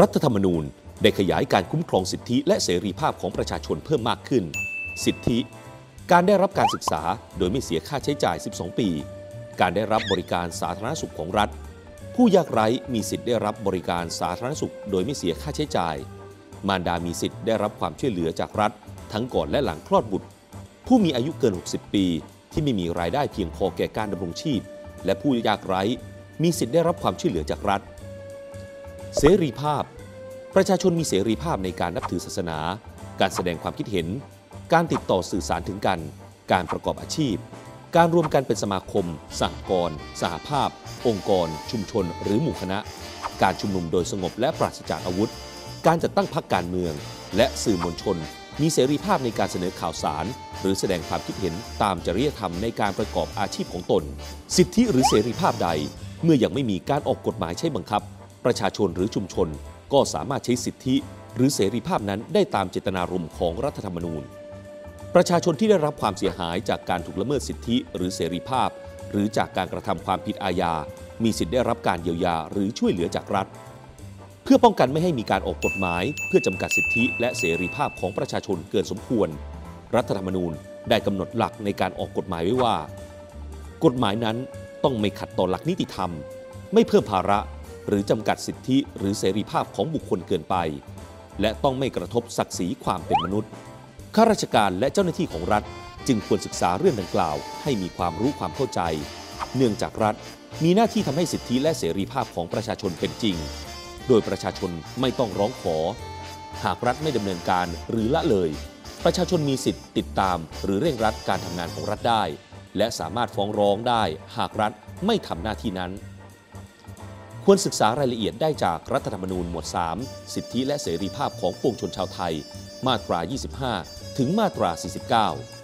รัฐธรรมนูญได้ขยายการคุ้มครองสิทธิและเสรีภาพของประชาชนเพิ่มมากขึ้น สิทธิ การได้รับการศึกษาโดยไม่เสียค่าใช้จ่าย 12 ปี การได้รับบริการสาธารณสุขของรัฐ ผู้ยากไร้มีสิทธิ์ได้รับบริการสาธารณสุข โดยไม่เสียค่าใช้จ่าย มารดามีสิทธิ์ได้รับความช่วยเหลือจากรัฐ ทั้งก่อนและหลังคลอดบุตร ผู้มีอายุเกิน 60 ปี ที่ไม่มีรายได้เพียงพอแก่การดำรงชีพ และผู้ยากไร้มีสิทธิ์ได้รับความช่วยเหลือจากรัฐ เสรีภาพ ประชาชนมีเสรีภาพในการนับถือศาสนา การแสดงความคิดเห็น การติดต่อสื่อสารถึงกัน การประกอบอาชีพ การรวมกันเป็นสมาคม สหกรณ์ สหภาพ องค์กร ชุมชน หรือหมู่คณะ การชุมนุมโดยสงบและปราศจากอาวุธ การจัดตั้งพรรคการเมือง และสื่อมวลชน มีเสรีภาพในการเสนอข่าวสาร หรือแสดงความคิดเห็นตามจริยธรรมในการประกอบอาชีพของตน สิทธิหรือเสรีภาพใด เมื่อยังไม่มีการออกกฎหมายใช้บังคับ ประชาชนหรือชุมชนก็สามารถใช้สิทธิ หรือเสรีภาพนั้นได้ตามเจตนารมณ์ของรัฐธรรมนูญ ประชาชนที่ได้รับความเสียหายจากการถูกละเมิดสิทธิหรือเสรีภาพ หรือจากการกระทำความผิดอาญา มีสิทธิได้รับการเยียวยาหรือช่วยเหลือจากรัฐ เพื่อป้องกันไม่ให้มีการออกกฎหมาย เพื่อจำกัดสิทธิและเสรีภาพของประชาชนเกินสมควร รัฐธรรมนูญได้กำหนดหลักในการออกกฎหมายไว้ว่า กฎหมายนั้นต้องไม่ขัดต่อหลักนิติธรรม ไม่เพิ่มภาระ หรือจำกัดสิทธิหรือเสรีภาพของบุคคลเกินไป และต้องไม่กระทบศักดิ์ศรีความเป็นมนุษย์ข้าราชการและเจ้าหน้าที่ของรัฐ จึงควรศึกษาเรื่องดังกล่าว ให้มีความรู้ความเข้าใจ เนื่องจากรัฐมีหน้าที่ทำให้สิทธิและเสรีภาพของประชาชนเป็นจริง โดยประชาชนไม่ต้องร้องขอ หากรัฐไม่ดำเนินการหรือละเลย ประชาชนมีสิทธิ์ติดตาม หรือเร่งรัดการทำงานของรัฐได้ และสามารถฟ้องร้องได้ หากรัฐไม่ทำหน้าที่นั้น ควรศึกษารายละเอียดได้จากรัฐธรรมนูญหมวด 3 สิทธิและเสรีภาพของปวงชนชาวไทย มาตรา 25 ถึงมาตรา 49